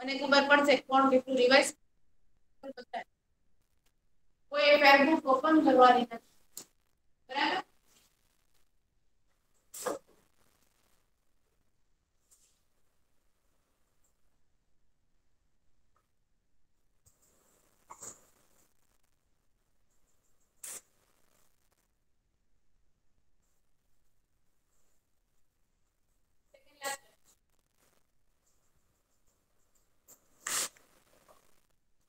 મને ખબર પડશે કોણ કેટલું રિવાઇઝ કોઈ ફેરબુક ઓપન કરવાની નથી. બરાબર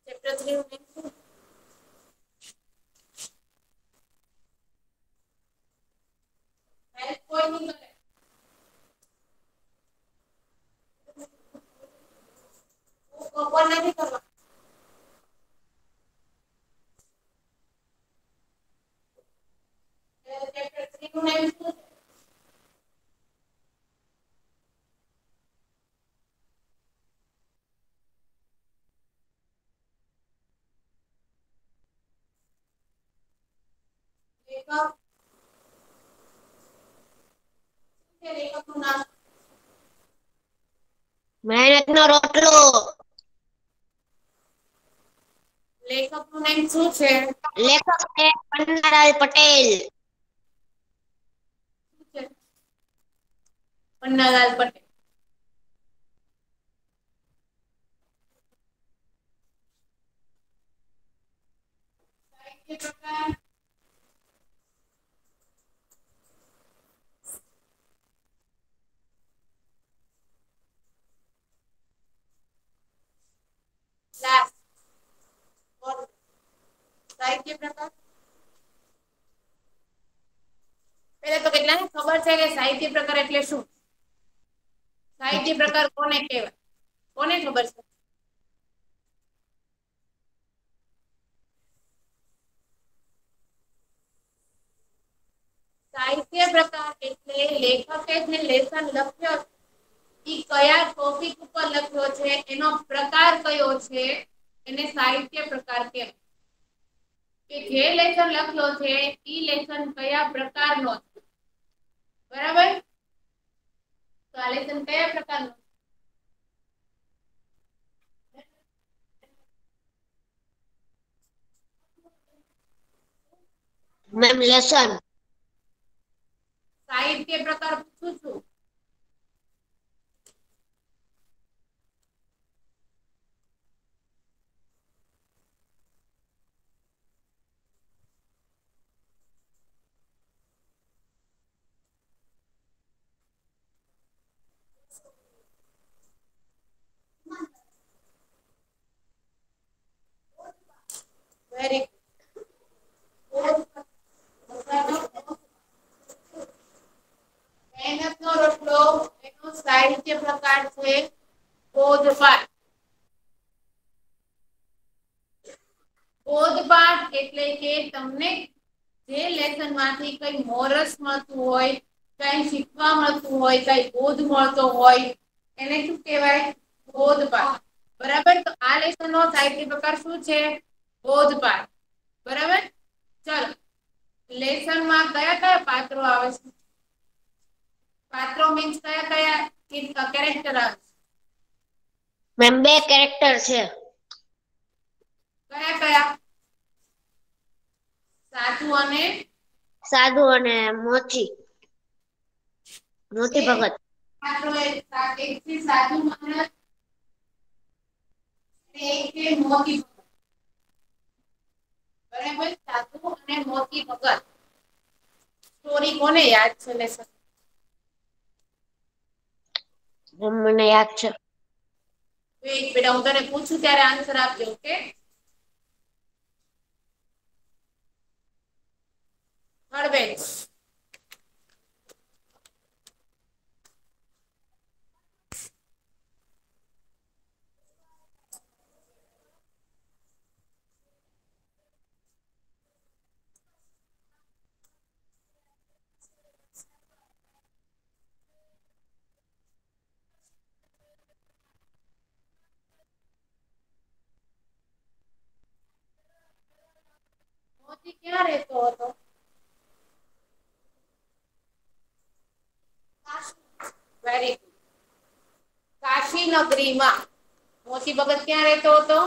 ચેપ્ટર થ્રી નું name શું? હેલ્પ કોઈ નહીં કરે હું કવર નથી કરવા ચેપ્ટર થ્રી નું name શું છે લેખક લેખકનું નામ મહેનત નો રોટલો લેખકનું નામ શું છે લેખક છે પન્નાલાલ પટેલ પન્નાલાલ પટેલ સાહિત્ય પ્રકાર લાસ્ટ સાહિત્ય પ્રકાર પહેલા તો કેટલાને ખબર છે કે સાહિત્ય પ્રકાર એટલે શું? સાહિત્ય પ્રકાર કોને કહેવાય? કોને ખબર છે? સાહિત્ય પ્રકાર એટલે લેખકે જે લેખન લખ્યો છે. એ કયા ટોપિક ઉપર લખ્યો છે એનો પ્રકાર કયો છે એને સાહિત્ય પ્રકાર કેમ? કે જે લેખન લખ્યો છે ઈ લેસન કયા પ્રકારનો છે? બરાબર? તો આ લેસન કયા પ્રકારનો મેમ લેસન. સાહિત્ય પ્રકાર પૂછું છું વેરી મહેનતનો રોટલો એનો સાહિત્ય પ્રકાર છે બોધપાઠ બોધપાઠ એટલે કે તમને જે લેસનમાંથી કઈ મોરસ મળતું હોય કઈ શીખવા મળતું હોય કઈ બોધ મળતો હોય એને શું કહેવાય? બોધપાઠ. બરાબર? તો આ લેસન નો સાહિત્ય પ્રકાર શું છે? બોધપાઠ. બરાબર? ચલો. લેસનમાં કયા કયા પાત્રો આવે છે? પાત્રો મીન્સ કયા કયા કેરેક્ટર આવે છે? મેમ બે કેરેક્ટર છે. કયા કયા? સાધુ અને સાધુ અને મોચી. મોતી ભગત. એક છે સાધુ મહારાજ એક છે મોતી ભગત. બરાબર? સાધુ અને મોતી ભગત. સ્ટોરી કોને યાદ છે એમ મને યાદ છે. બેટા હું તને પૂછું ત્યારે આન્સર આપજો ઓકે? હળવેલ મોતી ક્યાં રહેતો હતો? નગરીમાં મોતી ભગત ક્યાં રહેતો હતો?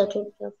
güzel.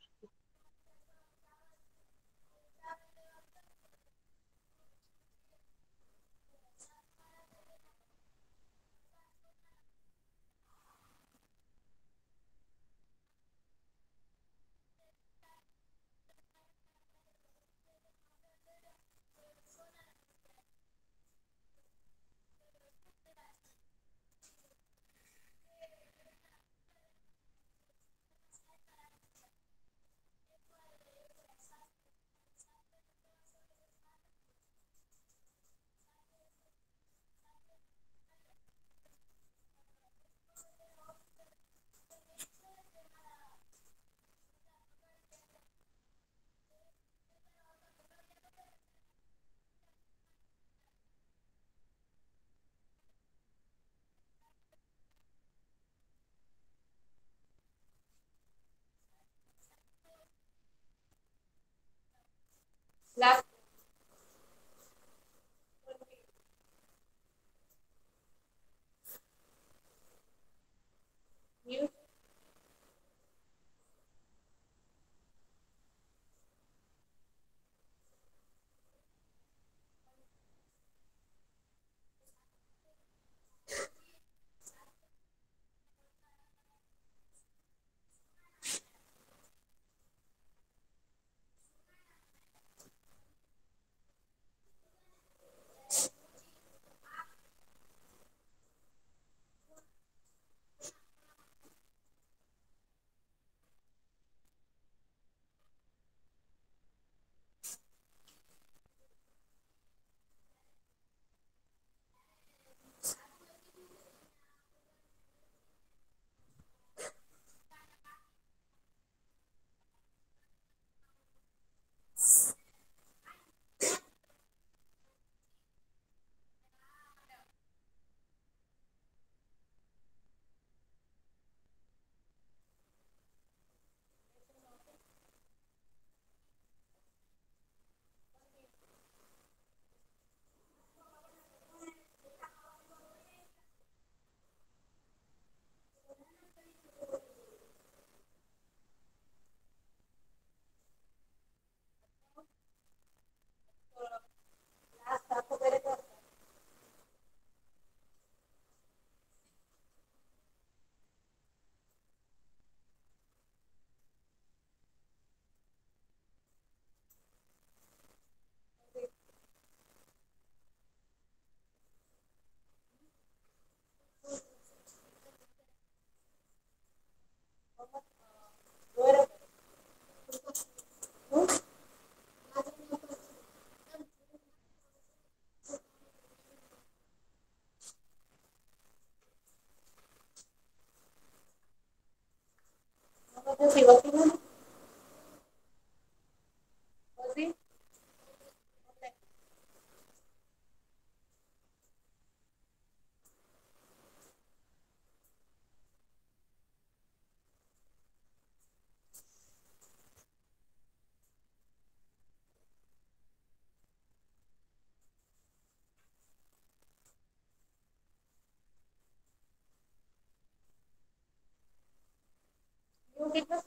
એવું કેટલા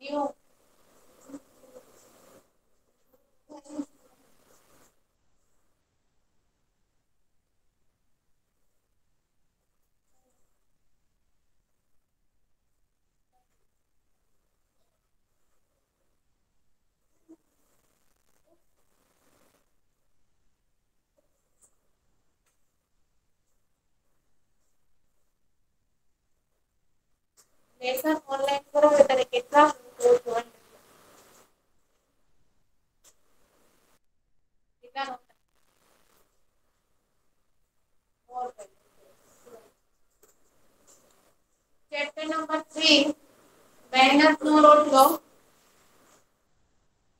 એવું લેસન ઓનલાઈન કરો હોય ત્યારે કેટલા કેટલા ચેપ્ટર નંબર થ્રી મહેનત નો રોટલો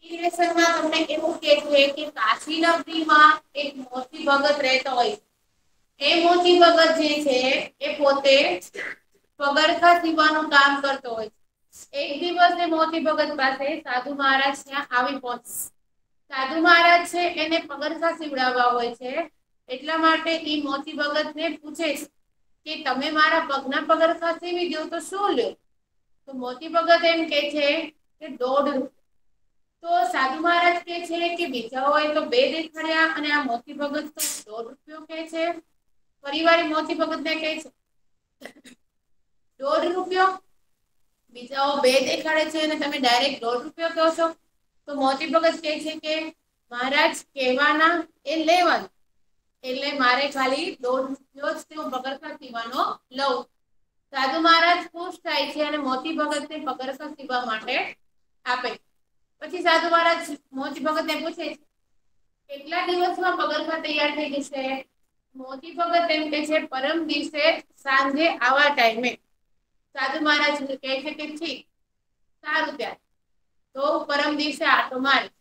ઈ લેસનમાં તમને એવું કે છે કે કાશી નગરીમાં એક મોતી ભગત રહેતો હોય એ મોતી ભગત જે છે એ પોતે પગરખા સીવવાનું કામ કરતો હોય એક દિવસ એ મોતી ભગત પાસે સાધુ મહારાજ ત્યાં આવી પહોંચે સાધુ મહારાજ છે એને પગરખા સીવડાવવા હોય છે. એટલા માટે એ મોતી ભગત ને પૂછે કે તમે મારા પગના પગરખા સીવી દો તો શું લ્યો? તો મોતી ભગત એમ કે છે કે દોઢ રૂપિયા તો સાધુ મહારાજ કે છે કે બીજા હોય તો બે દેખાડ્યા અને આ મોતી ભગત તો દોઢ રૂપિયો કે છે. પરિવાર મોતી ભગત ને કહે છે. દોઢ રૂપિયો? બીજાઓ બે દેખાડે છે અને તમે ડાયરેક્ટ દોઢ રૂપિયો કહો છો. તો મોતી ભગત કહે છે કે, મહારાજ, કહેવાના એ લેવાનું. એટલે મારે ખાલી દોઢ રૂપિયો જ તેઓ પગરખા સીવાનો લઉં. સાધુ મહારાજ ખુશ થાય છે અને મોતી ભગત ને પગરખા સીવા માટે આપે. પછી સાધુ મહારાજ મોતી ભગત ને પૂછે છે, કેટલા દિવસમાં પગરખા તૈયાર થઈ જશે? મોતી ભગત એમ કે છે, પરમ દિવસે સાંજે આવા ટાઈમે. સાધુ મહારાજ કહે છે કે ઠીક, સારું ત્યારે. તો પરમ દિવસે આટો મારી.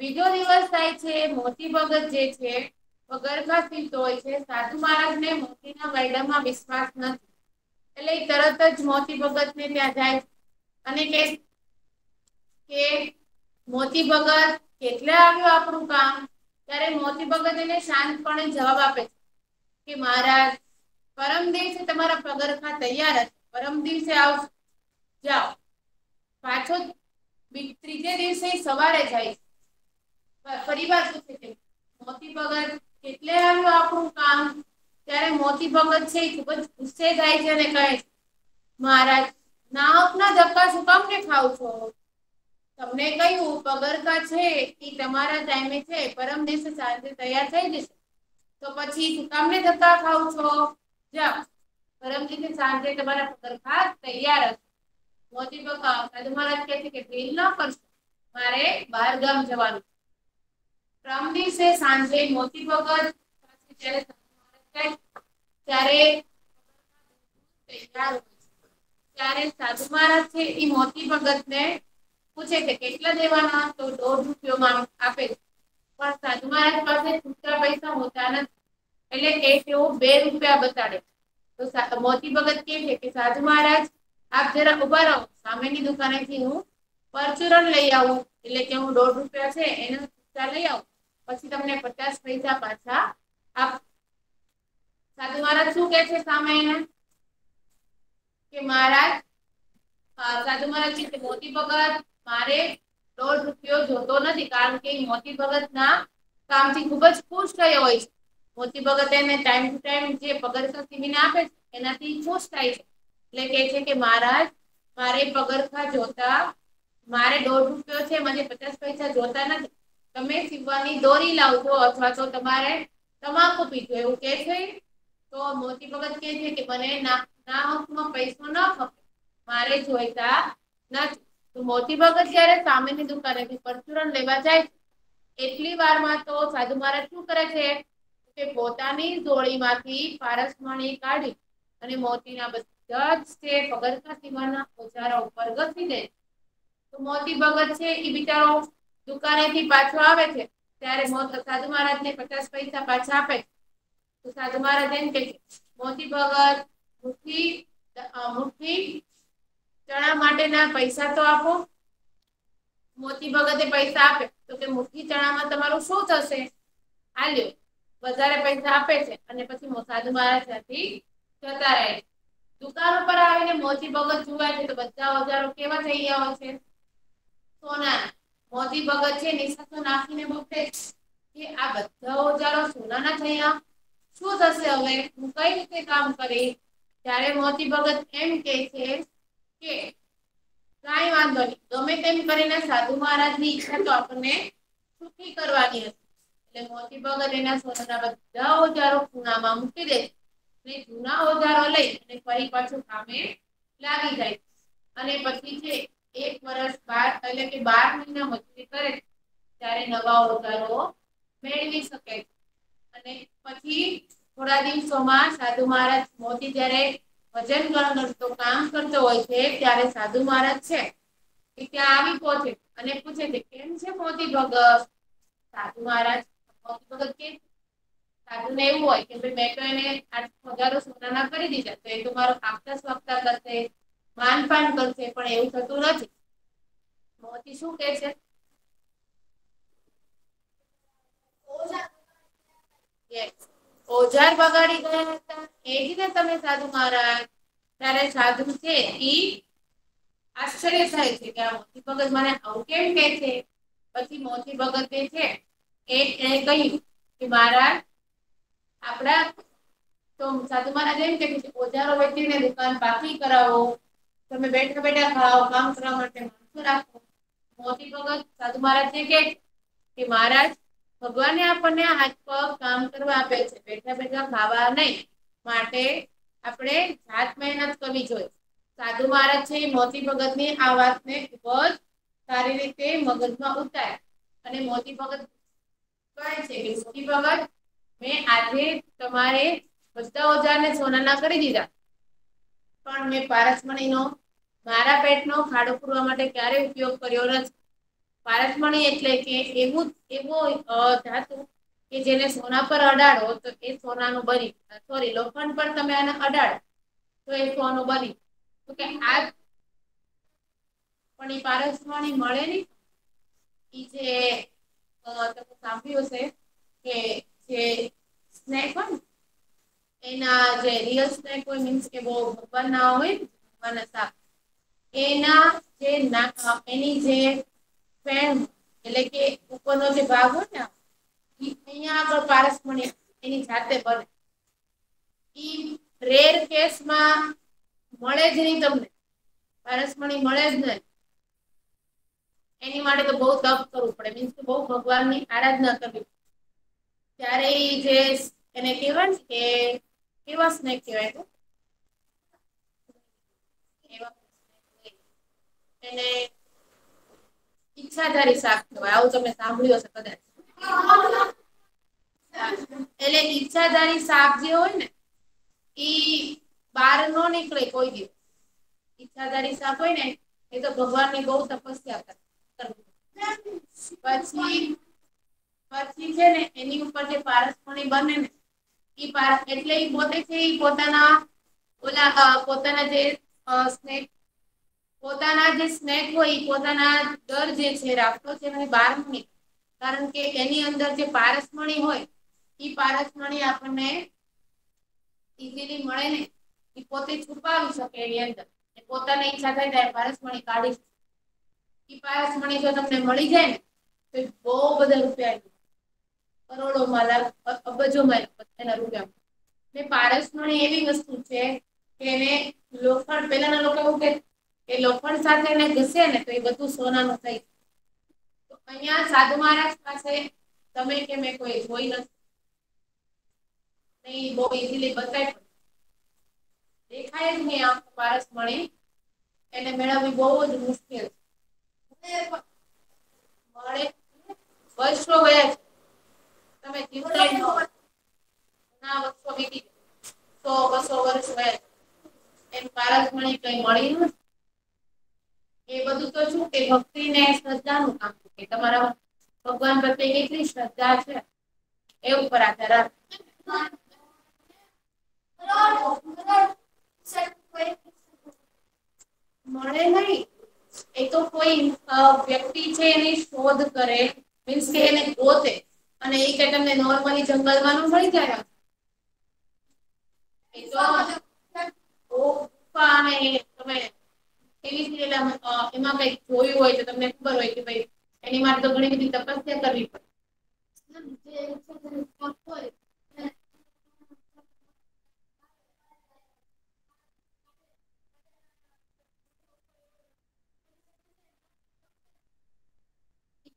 બીજો દિવસ થાય છે, મોતી ભગત જે છે પગરખા સીવતો હોય છે, સાધુ મહારાજને મોતીના વૈડમાં વિશ્વાસ નથી. એટલે તરત જ મોતી ભગત ને ત્યાં જાય અને કે કે, મોતી ભગત, કેટલે આવ્યું આપણું કામ? ત્યારે મોતી ભગત એને શાંતપણે જવાબ આપે છે કે, મહારાજ, પરમ દિવસે તમારા પગરખા તૈયાર હશે પરમ દિવસે આવ જાઓ. પાછો ત્રીજે દિવસે સવારે જાય પરિવાર શું છે મોતી ભગત કેટલે આવ્યું આપણું કામ? ત્યારે મોતી ભગત છે ખૂબ જ ગુસ્સે થાય છે અને કહે છે, મહારાજ નાહકના ધક્કા શું કામ ને ખાવ છો? તમને કહ્યું પગરકા છે એ તમારા ટાઈમે છે, પરમ દિવસે સાંજે તૈયાર થઈ જશે. તો પછી શું કામને ધક્કા ખાવ છો? જાઓ. પરમ દિવસે સાંજે તમારા દરખાસ્ત તૈયાર હશે. મોતી બકા સાધુ મહારાજ કહે છે કે ડીલ ન કરશો, મારે બહાર ગામ જવાનું પ્રમ દિવસે સાંજે મોતી ભગત જ્યારે ત્યારે તૈયાર ત્યારે સાધુ મહારાજ છે, એ મોતી ભગત ને પૂછે છે, કેટલા દેવાના? તો દોઢ રૂપિયોમાં આપે છે. પણ સાધુ મહારાજ પાસે છૂટા પૈસા હોતા નથી. એટલે એ તેઓ બે રૂપિયા બતાડે તો મોતી ભગત કે છે કે, સાધુ મહારાજ, આપ જરા ઊભા રહો. સામેની દુકાનેથી હું પરચુરણ લઈ આવું. એટલે કે હું દોઢ રૂપિયા છે, એનો છૂટા લઈ આવું. પછી તમને પચાસ પૈસા પાછા આપ સાધુ મહારાજ શું કે છે સામે એને? કે, મહારાજ સાધુ મહારાજ કે મોતી ભગત મારે દોઢ રૂપિયો જોતો નથી. કારણ કે મોતી ભગત ના કામથી ખૂબ જ ખુશ થયો હોય છે. મોતી ભગત એને ટાઈમ ટુ ટાઈમ જે પગરખા સીવીને આપે છે, એનાથી ખુશ થાય છે. એટલે કે છે કે, મહારાજ, મારે પગરખા જોતા, મારે દોઢ રૂપિયો છે, મને પચાસ પૈસા જોતા નથી. તમે સીવવાની દોરી લાવજો અથવા તો તમારે તમાકુ પીજો એવું કે છે. તો મોતી ભગત કે છે કે, મને ના ના હકમાં પૈસો ન ખપે. મારે જોઈતા નથી. તો મોતી ભગત જયારે સામેની દુકાનેથી પરચુરણ લેવા જાય એટલી વારમાં તો સાધુ મહારાજ શું કરે છે? કે પોતાની જોડીમાંથી પારસમણી કાઢી અને મોતીના બધા જ તે પગરખા સીમાના ઓજારા ઉપર ઘસી દે. તો મોતી ભગત છે એ બિચારો દુકાનેથી પાછો આવે છે, ત્યારે સાધુ મહારાજને પચાસ પૈસા પાછા આપે તો સાધુ મહારાજ એમ કે મોતી ભગત, મુઠ્ઠી મુઠ્ઠી ચણા માટેના પૈસા તો આપો. મોતી ભગતે પૈસા આપે. તો કે મુઠ્ઠી ચણામાં તમારું શું થશે? હાલ્યો. વધારે પૈસા આપે છે અને પછી સાધુ મહારાજ ત્યાંથી જતા રહે છે. દુકાન ઉપર આવીને મોતી ભગત જોવાય છે તો બધા ઓજારો કેવા થઈ ગયા હોય છે? સોના મોતી ભગત છે નિશાસો નાખીને બગડે કે આ બધા ઓજારો સોનાના થયા શું થશે હવે? હું કઈ રીતે કામ કરીશ ત્યારે મોતી ભગત એમ કે છે કે, કાંઈ વાંધો નહીં. ગમે તેમ કરીને સાધુ મહારાજની ઈચ્છા તો આપણને સુખી કરવાની હતી. એટલે મોતી એના સોનાના બધા ઓજારો ખૂણામાં મૂકી દે અને જૂના ઓજારો લઈ અને ફરી પાછું કામે લાગી જાય અને પછી છે, એક વર્ષ બાર એટલે કે બાર મહિના મજૂરી કરે ત્યારે નવા ઓજારો મેળવી શકે અને પછી થોડા દિવસોમાં સાધુ મહારાજ મોતી જયારે વજન ગણતો કામ કરતો હોય છે, ત્યારે સાધુ મહારાજ છે, એ ત્યાં આવી પહોંચે અને પૂછે છે, કેમ છે મોતી ભગત? સાધુ મહારાજ મોતી ભગત કે સાધુ ને એવું હોય કે મેં તો એને આ પગારો સોનાના કરી દીધા, તો એ મારો આગતા સ્વાગતા કરશે, માનપાન કરશે, પણ એવું થતું નથી. મોતી શું કે છે? ઓજાર બગાડી ગયા હતા. એજ ને તમે સાધુ મહારાજ? ત્યારે સાધુ છે ઈ આશ્ચર્ય થાય છે કે આ મોતી ભગત મને આવું કેમ કે છે? પછી મોતી ભગત જે છે ઓજારો વેચીને દુકાન પાકી કરાવો. તમે બેઠા બેઠા ખાઓ, કામ કરવા માટે માણસો રાખો. મોતી ભગત સાધુ મહારાજ કે મહારાજ, ભગવાને આપણને હાથ પગ કામ કરવા આપે છે. બેઠા બેઠા ખાવા નહીં, માટે આપણે જાત મહેનત કરવી જોઈએ. સાધુ મહારાજ છે મોતી ભગતની આ વાતને ખૂબ જ સારી રીતે મગજમાં ઉતાર્યા. અને મોતી ભગત કહે છે કે મોતી ભગત મેં આજે તમારે બધા ઓજારને સોનાના કરી દીધા. પણ મેં પારસમણીનો, મારા પેટનો ખાડો પૂરવા માટે ક્યારેય ઉપયોગ કર્યો નથી. પારસમણી એટલે કે એવું એવો ધાતુ કે જેને સોના પર અડાડો, તો એ સોનાનું બની. સોરી લોખંડ પર તમે આને અડાડો, તો એ સોનું બની. તો કે આ પણ એ પારસમણી મળે નહીં. એ જે તમે સાંભળ્યું હશે કે જે સ્નેક હોય એના જે રિયલ સ્નેક હોય મીન્સ કે બહુ ભગવાન ના હોય ભગવાનના સાપ એના જે ના, એની જે ફેણ એટલે કે ઉપરનો જે ભાગ હોય ને અહીંયા આગળ પારસમણી એની જાતે બને. ઈ રેર કેસમાં મળે જ નહીં તમને. પારસમણી મળે જ નહીં. એની માટે તો બહુ તપ કરવું પડે. મીન્સ કે બહુ ભગવાનની આરાધના કરવી ત્યારે જે એને કહેવાય કે, કેવા સ્નેક કહેવાય તો એને? ઈચ્છાધારી શાક કહેવાય. આવું તમે સાંભળ્યું હશે કદાચ. એટલે ઈચ્છાધારી સાપ જે હોય ને ઈ બહાર નો નીકળે કોઈ દિવસ. ઈચ્છાધારી સાપ હોય ને, એ તો ભગવાનની બહુ તપસ્યા કરે. પછી પછી છે ને એની ઉપર જે પારસપણી બને ને, ઈ એટલે એ પોતે છે પોતાના ઓલા પોતાના જે સ્નેક, પોતાના જે સ્નેક હોય પોતાના દર જે છે, રાખતો છે બાર મિનિટ કારણ કે એની અંદર જે પારસમણી હોય એ પારસમણી આપણને ઇઝીલી મળે ને એ પોતે છુપાવી શકે એની અંદર. પોતાની ઈચ્છા થાય ત્યારે પારસમણી કાઢી પારસમણી જો તમને મળી જાય ને, તો બહુ બધા રૂપિયા કરોડોમાં લાખ એના રૂપિયા ને પારસમણી એવી વસ્તુ છે કે એને લોખંડ પેલાના લોકો એવું કે, એ લોખંડ સાથે એને ઘસે ને તો એ બધું સોનાનું થઈ તો અહીંયા સાધુ મહારાજ પાસે તમે કે મેં કોઈ જોઈ નથી. નહીં, બહુ ઈઝીલી બતાય દેખાય જ નહીં આમ પારસમણી એને મેળવવી બહુ જ મુશ્કેલ છે. મળે વર્ષો ગયા છે તમે જીવતા ય ના વર્ષો વીતી સો બસો વર્ષ ગયા એમ પારસમણી કઈ મળી નથી એ બધું તો શું કે ભક્તિ ને શ્રદ્ધાનું કામ કે તમારા ભગવાન પ્રત્યે કેટલી શ્રદ્ધા છે એ ઉપર આધાર મળે નહીં. એ તો કોઈ વ્યક્તિ છે એની શોધ કરે મીન્સ કે એને ગોતે, અને એ કઈ તમને નોર્મલી જંગલમાં ન મળી જાય એ તો તમે એવી એમાં કંઈક જોયું હોય તો તમને ખબર હોય કે ભાઈ એની માટે તો ઘણી બધી તપસ્યા કરવી પડે.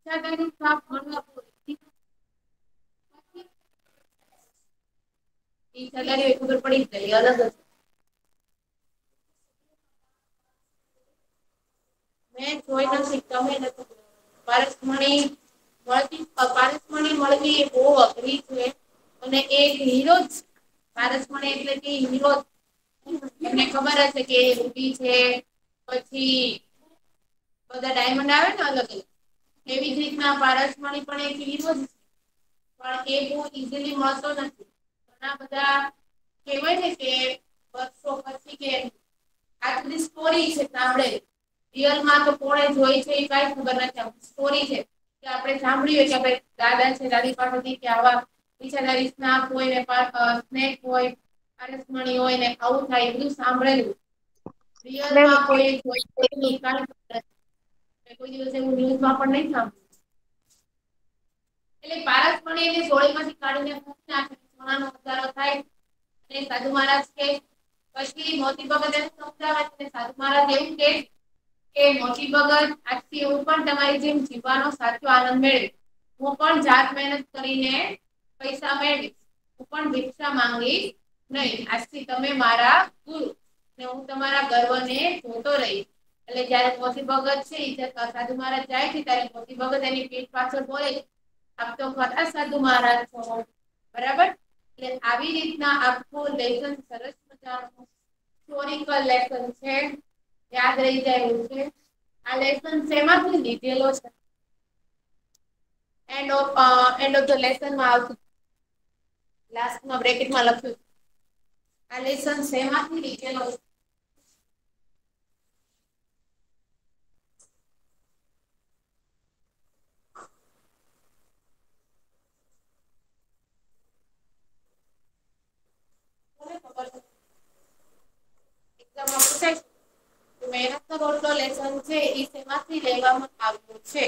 क्या गाइडेंस प्राप्त होने आपको चलाने एक ऊपर पड़ी गई अलग मैं જોઈ ન શક તમે નથી પારસમણી મળતી પારસમણી મળવી એ બહુ અઘરી છે અને એક હીરો જ પારસમણી એટલે કે હીરો તમને ખબર હશે કે રૂબી છે પછી બધા ડાયમંડ આવે ને અલગ અલગ એવી જ રીતના પારસમણી પણ એક જ પણ એ બહુ ઈઝીલી મળતો નથી. ઘણા બધા કહેવાય ને કે વર્ષો પછી કે આ બધી સ્ટોરી છે સાંભળેલી રિયલમાં તો કોણે જોઈ છે એ કઈ ખબર નથી સ્ટોરી છે કે આપણે સાંભળ્યું કે આપણે દાદા છે દાદી પાસેથી કે આવા બિચારા રીતના હોય ને સ્નેક હોય પારસમણી હોય ને આવું થાય એ બધું સાંભળેલું. રિયલમાં કોઈ જોઈ કોઈ કોઈ દિવસ એવું ન્યૂઝમાં પણ નહીં સાંભળ્યું. એટલે પારસમણી એને જોડીમાંથી કાઢીને મૂકી નાખે સોનાનો વધારો થાય. અને સાધુ મહારાજ કે પછી મોતી ભગત એને સમજાવે છે? સાધુ મહારાજ એવું કે કે મોતી ભગત આજથી હું પણ તમારી જેમ જીવવાનો સાચો આનંદ મેળવીશ. હું પણ જાત મહેનત કરીને પૈસા મેળવીશ. હું પણ ભિક્ષા માંગીશ નહીં. આજથી તમે મારા ગુરુ ને હું તમારા ગર્વને જોતો રહીશ. એટલે જયારે મોતી ભગત છે સાધુ મહારાજ જાય છે, ત્યારે મોતી ભગત એની પીઠ પાછળ બોલે આપ તો ખરા સાધુ મહારાજ છો. બરાબર? એટલે આવી રીતના આખું લેસન સરસ મજાનું હિસ્ટોરિકલ લેસન છે. યાદ રહી જાય એવું છે. આ લેસન શેમાંથી લીધેલો છે? End of end of the લેસનમાં આવતું. લાસ્ટમાં બ્રેકેટમાં લખ્યું. આ લેસન શેમાંથી લીધેલો છે કોને ખબર છે એક્ઝામમાં પૂછાય છે મહેનતનો રોટલો લેસન છે એ શેમાંથી લેવામાં આવ્યું છે.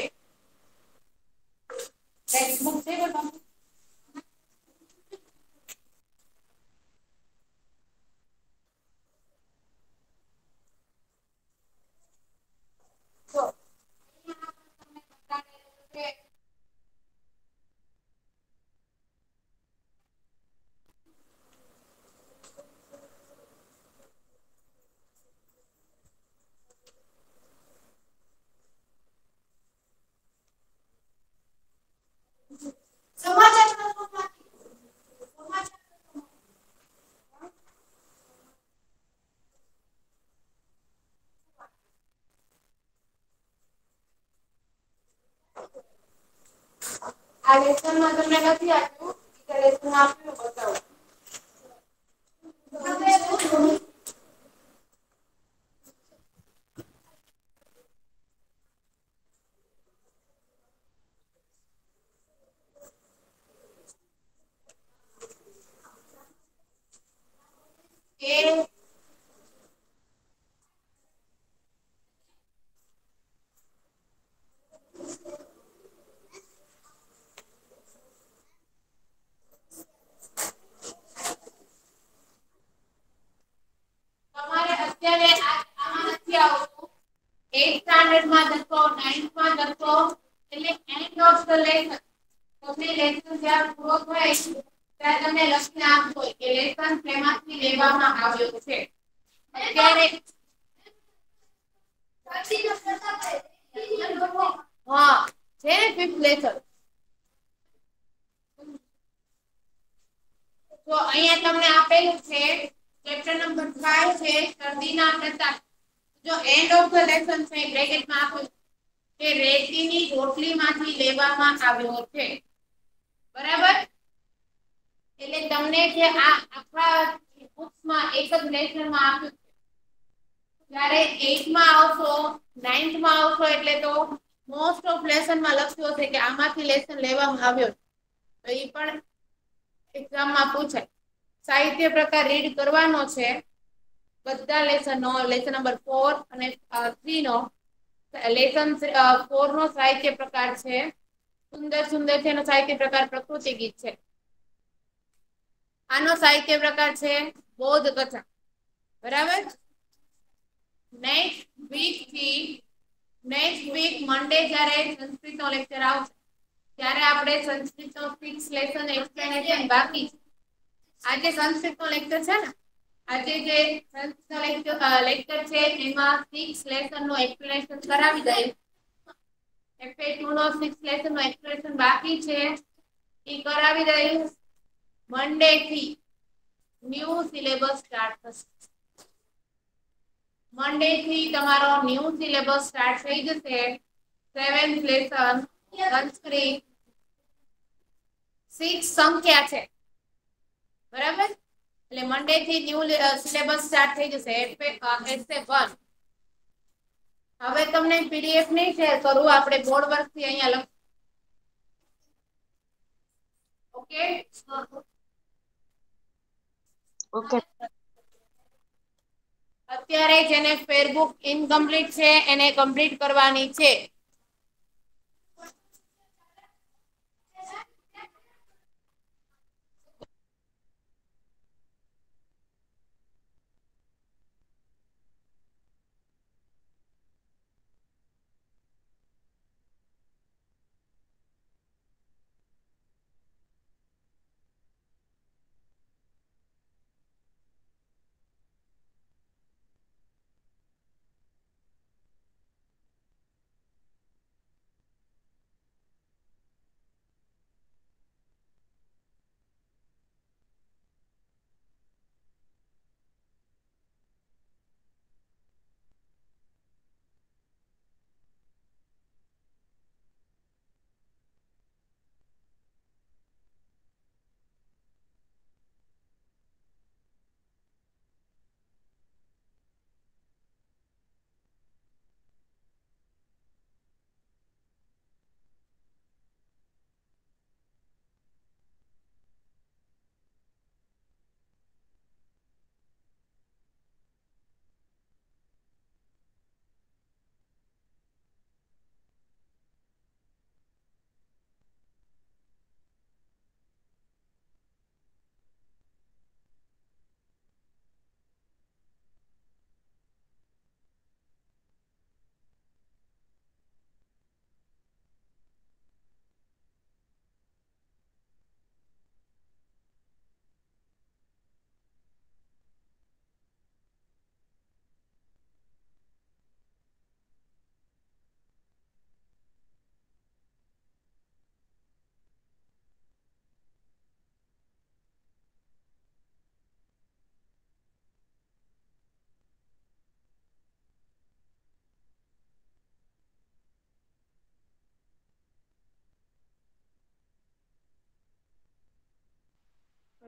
આ લેસનમાં તમને નથી આપ્યું બીજા લેસનમાં આપ્યું બતાવો કે તમારે અત્યારે આ આમાં નથી આવતું એટ સ્ટાન્ડર્ડમાં જશો નાઇન્થમાં જશો એટલે એન્ડ ઓફ ધ લેસન તમને લેસન જ્યારે પૂરો થાય ત્યારે તમને લખીને આપજો કે લેસન શેમાંથી લેવામાં આવ્યો છે. ત્યારે હા છે ને ફિફ્થ લેસન તો અહીંયા તમને આપેલું છે ચેપ્ટર નંબર 5 છે, શરદીના પ્રતાપ. જો એન્ડ ઓફ ધ લેસન છે બ્રેકેટમાં આપ્યું કે રેતીની રોટલીમાંથી લેવામાં આવ્યો છે. બરાબર? એટલે તમને જે આ આખા બુક્સમાં એક જ લેસનમાં આપ્યું જ્યારે 8 માં આવશો 9th માં આવશો એટલે તો મોસ્ટ ઓફ લેસનમાં લખ્યું હશે કે આમાંથી લેસન લેવામાં આવ્યો તો એ પણ એક્ઝામમાં પૂછાય. સાહિત્ય પ્રકાર રીડ કરવાનો છે. બધા લેસનનો લેસન નંબર ફોર અને થ્રીનો લેસન ફોર નો સાહિત્ય પ્રકાર છે. સુંદર સુંદર છે એનો સાહિત્ય પ્રકાર પ્રકૃતિ ગીત છે. આનો સાહિત્ય પ્રકાર છે બૌદ્ધ કથા. બરાબર? નેક્સ્ટ વીકથી નેક્સ્ટ વીક મંડે જ્યારે સંસ્કૃત નો લેક્ચર આવશે, ત્યારે આપણે સંસ્કૃત નો સિક્સ લેસન એક્સપ્લેનેશન બાકી છે. આજે સંસ્કૃત નો લેક્ચર છે ને, આજે જે સંસ્કૃત નો લેક્ચર છે એમાં સિક્સ લેસનનું એક્સપ્લેનેશન કરાવી દઈએ. એફએ ટુ નો સિક્સ લેસન નો એક્સપ્રેશન બાકી છે, એ કરાવી દઈશ મંડે થી ન્યૂ સિલેબસ સ્ટાર્ટ થશે. મંડે થી તમારો ન્યૂ સિલેબસ સ્ટાર્ટ થઈ જશે. સેવન્થ લેસન સંસ્કૃત સિક્સ સંખ્યા છે. બરાબર? એટલે મંડે થી ન્યૂ સિલેબસ સ્ટાર્ટ થઈ જશે. એસે વન હવે તમને પીડીએફ નહીં શેર કરું આપણે બોર્ડ વર્કથી અહિયાં લખ ઓકે ઓકે. અત્યારે જેને ફેરબુક ઇનકમ્પ્લીટ છે એને કમ્પ્લીટ કરવાની છે.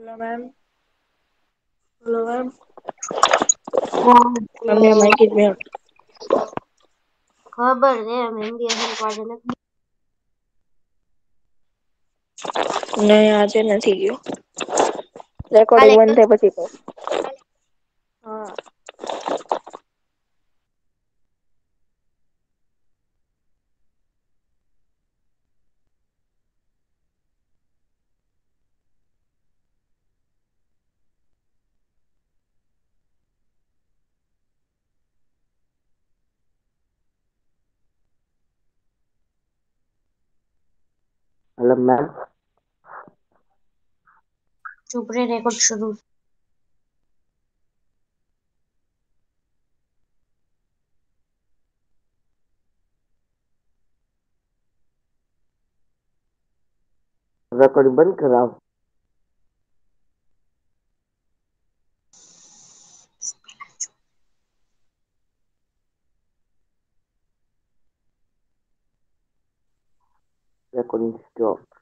હલો મેમ હલો મેમ હા તમને માહિતી મેમ ખબર છે મહેંદી પાડે નથી. નહીં આજે નથી ગયો. રેકોર્ડિંગ બંધ થાય પછી કઉ प्रॉब्लम मैम? चुप रहे रिकॉर्ड शुरू। रिकॉर्ड बंद कराओ। couldn't stop.